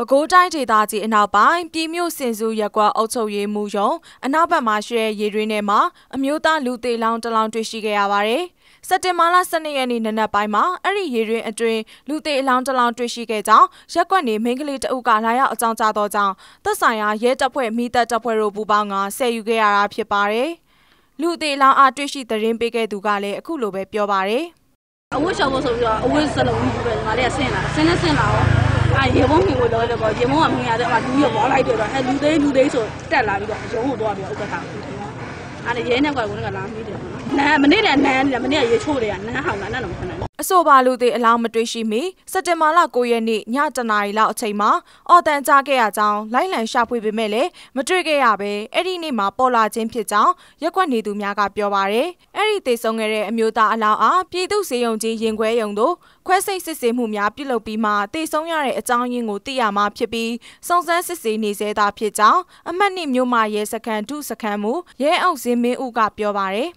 ပဲခူးတိုင်းဒေသကြီးအနောက်ပိုင်းပြည်မြို့စင်စုရက်ကွက်အုပ်ချုပ်ရေးမှူးယုံအနောက်ဘက်မှာရှိတဲ့ရေတွင်းထဲမှာအမျိုးသားလူသေးလောင်းတစ်လောင်းတွေ့ရှိခဲ့ရပါတယ်။စက်တင်ဘာလ12ရက်နေ့နနက်ပိုင်းမှာအဲ့ဒီရေတွင်းအတွင်းလူသေးအလောင်းတစ်လောင်းတွေ့ရှိခဲ့ကြောင်းရက်ကွက်နေမိန်းကလေးတအုပ်ကလာရောက်အကြောင်းကြားတော့ကြောင်းသက်ဆိုင်ရာရဲတပ်ဖွဲ့မိသက်တပ်ဖွဲ့တို့ပူးပေါင်းကဆယ်ယူခဲ့ရတာဖြစ်ပါတယ်။လူသေးလောင်းအားတွေ့ရှိသတင်းပေးခဲ့သူကလည်းအခုလိုပဲပြောပါတယ်။အဝတ်ရှောက်ဖို့ဆိုပြီးတော့အဝတ်စလုံးကြီးပဲငါလေးကဆင်းလာဆင်းနေဆင်းလာတော့အာရေဘုံမြ င်လို့လည်းပေါ့ရေဘုံကမမြင်ရတဲ့အမှလူရပေါ်လိုက်တယ်တော့အဲလူသေးလူသေးဆိုတက်လာပြီးတော့ရုံးကိုသွားပြီးတော့ဥက္ကဋ္ဌကိုအဲ့ဒါရဲနဲ့ကွာကလာမိတယ်ပေါ့နော်။နာမနေ့တည်းနန်းတယ်မနေ့ကရေချိုးတယ်ကနန်းဟောင်းတာနဲ့တော့မခဏ အဆိုပါလူသေးအလောင်းမတွေ့ရှိမီစက်တင်ဘာလ9ရက်နေ့ညတနာရီလောက်အချိန်မှာအော်တန်ကြားခဲ့ရကြောင်းလိုက်လံရှာဖွေပေမဲ့လည်းမတွေ့ခဲ့ရပဲအဲ့ဒီနေ့မှာပေါ်လာခြင်းဖြစ်ကြောင်းရက်ွက်နေသူများကပြောပါရယ်အဲ့ဒီသေဆုံးခဲ့တဲ့အမျိုးသားအလောင်းအားပြည်သူ့စေယုံကြီးရင်ခွဲယုံတို့ခွဲစိတ်စစ်ဆေးမှုများပြုလုပ်ပြီးမှသေဆုံးရတဲ့အကြောင်းရင်းကိုသိရမှာဖြစ်ပြီးစုံစမ်းစစ်ဆေးနေစေတာဖြစ်ကြောင်းအမှတ်နှစ်မြို့မှာရဲစခန်းဒုစခန်းမူရဲအောင်စင်းမင်းဦးကပြောပါရယ်